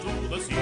to the.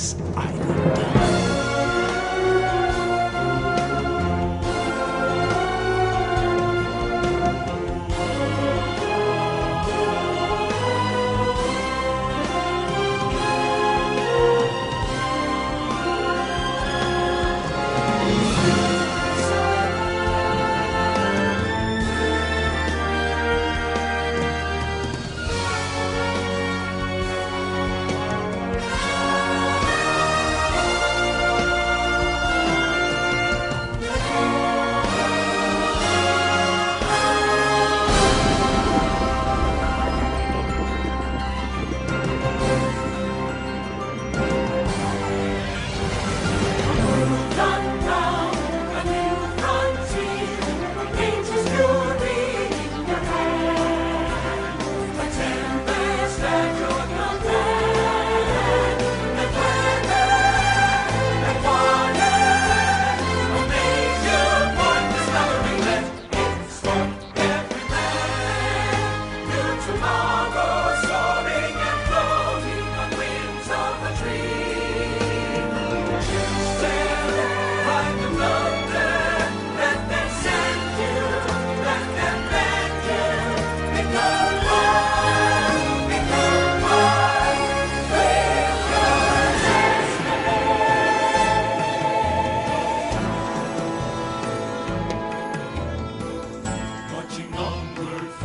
I. Island.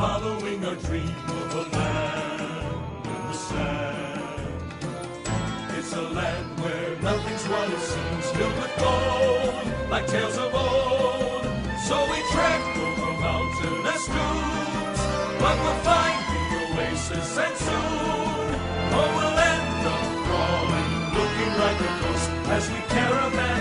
following our dream of a land in the sand. It's a land where nothing's what it seems, filled with gold, like tales of old. So we trek over mountainous dunes, but we'll find the oasis and soon, or we'll end up crawling, looking like a ghost as we caravan.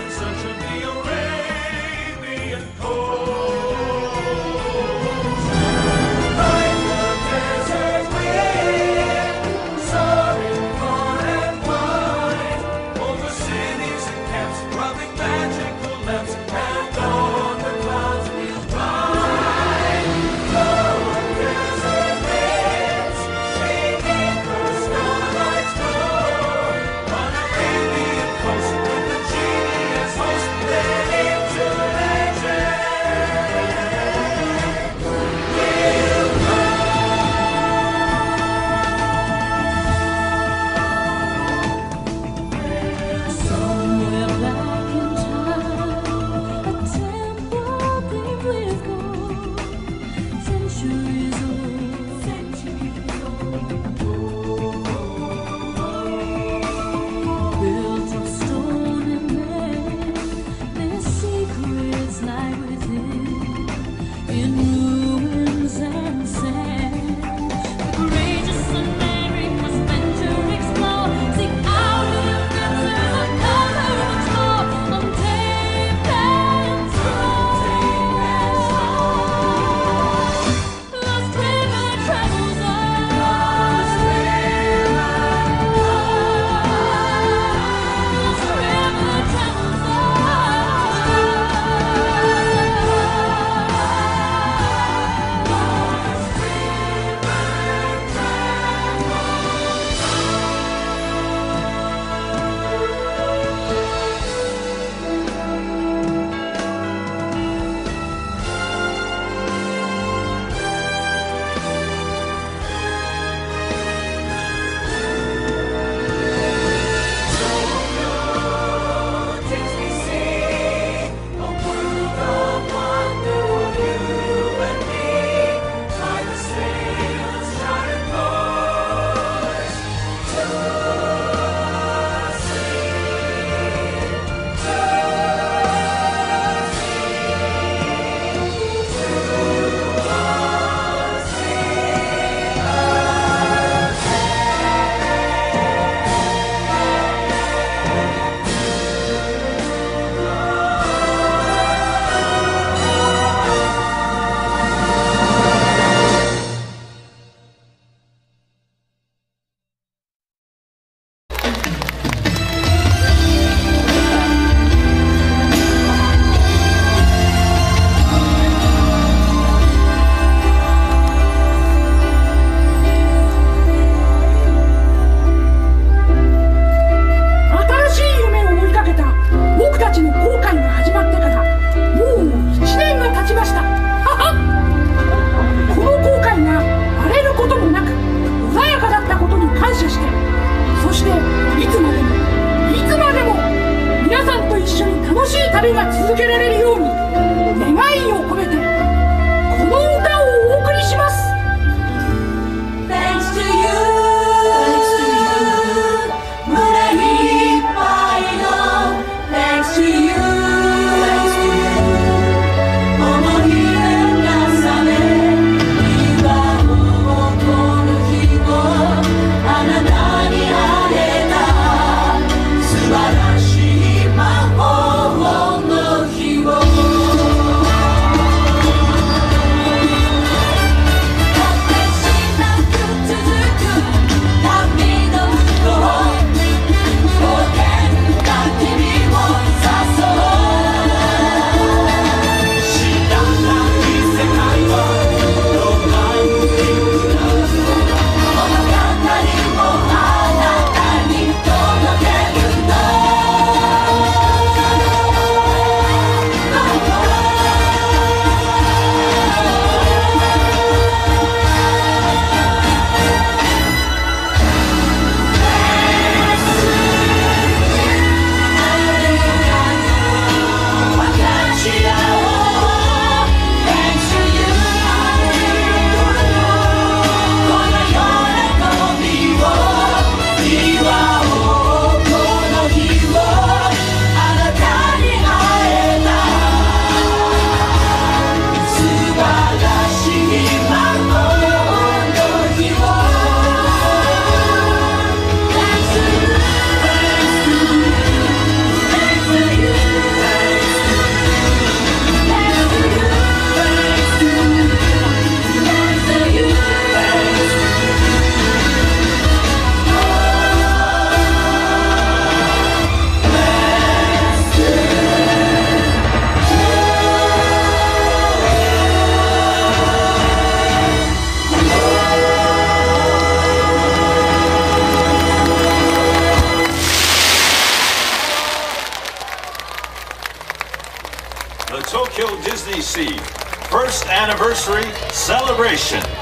Anniversary Celebration.